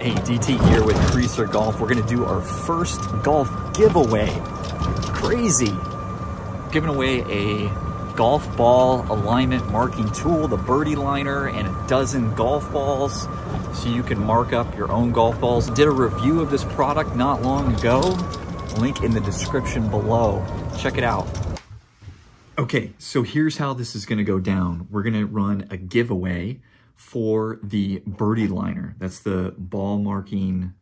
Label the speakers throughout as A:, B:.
A: Hey, DT here with Creaser Golf. We're gonna do our first golf giveaway. Crazy. Giving away a golf ball alignment marking tool, the birdie liner, and a dozen golf balls so you can mark up your own golf balls. Did a review of this product not long ago. Link in the description below. Check it out. Okay, so here's how this is gonna go down. We're gonna run a giveaway for the birdie liner. That's the ball marking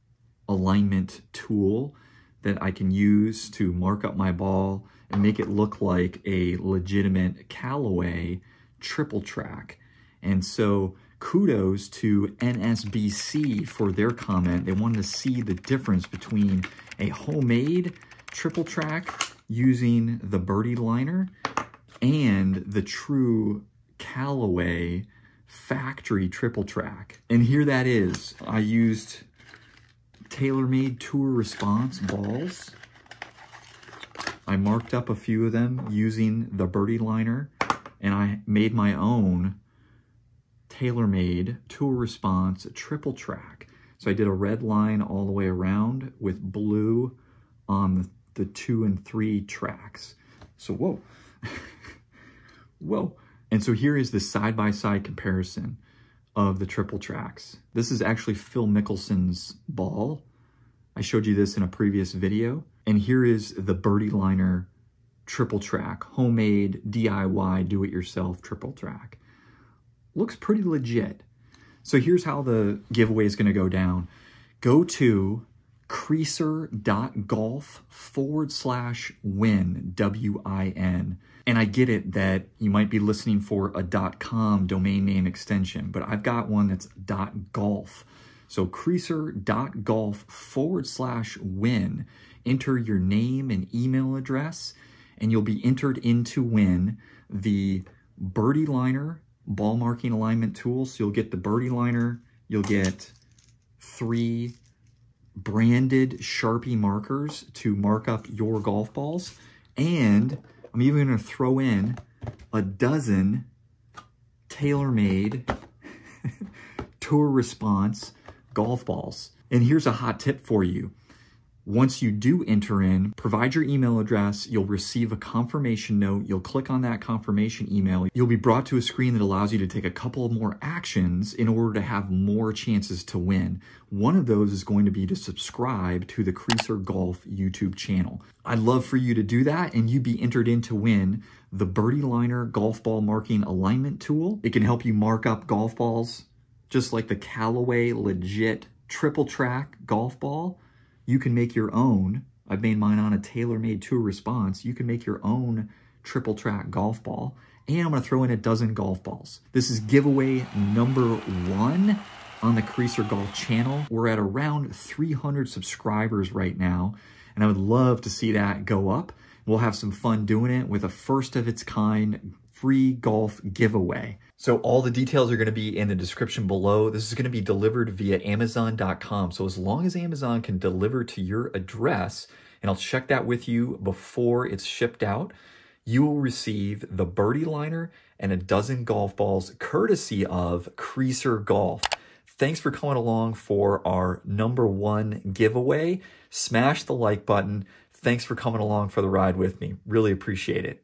A: alignment tool that I can use to mark up my ball and make it look like a legitimate Callaway triple track. And so kudos to NSBC for their comment. They wanted to see the difference between a homemade triple track using the birdie liner and the true Callaway factory triple track. And here that is. I used TaylorMade Tour Response balls. I marked up a few of them using the birdie liner and I made my own TaylorMade Tour Response triple track. So I did a red line all the way around with blue on the two and three tracks. So whoa, whoa. And so here is the side-by-side -side comparison of the triple tracks. This is actually Phil Mickelson's ball. I showed you this in a previous video. And here is the Birdie Liner triple track, homemade, DIY, do-it-yourself triple track. Looks pretty legit. So here's how the giveaway is gonna go down. Go to creaser.golf forward slash win, W-I-N. And I get it that you might be listening for a dot .com domain name extension, but I've got one that's dot .golf. So creaser.golf forward slash win. Enter your name and email address, and you'll be entered in to win the Birdie Liner ball marking alignment tool. So you'll get the Birdie Liner, you'll get three branded Sharpie markers to mark up your golf balls, and I'm even going to throw in a dozen TaylorMade Tour Response golf balls. And here's a hot tip for you. Once you do enter in, provide your email address, you'll receive a confirmation note, you'll click on that confirmation email, you'll be brought to a screen that allows you to take a couple more actions in order to have more chances to win. One of those is going to be to subscribe to the Creaser Golf YouTube channel. I'd love for you to do that and you'd be entered in to win the Birdie Liner Golf Ball Marking Alignment Tool. It can help you mark up golf balls just like the Callaway legit triple track golf ball you can make your own. I've made mine on a TaylorMade Tour Response. You can make your own triple track golf ball. And I'm gonna throw in a dozen golf balls. This is giveaway number one on the Creaser Golf channel. We're at around 300 subscribers right now, and I would love to see that go up. We'll have some fun doing it with a first of its kind free golf giveaway. So all the details are going to be in the description below. This is going to be delivered via Amazon.com. So as long as Amazon can deliver to your address, and I'll check that with you before it's shipped out, you will receive the birdie liner and a dozen golf balls courtesy of Creaser Golf. Thanks for coming along for our number one giveaway. Smash the like button. Thanks for coming along for the ride with me. Really appreciate it.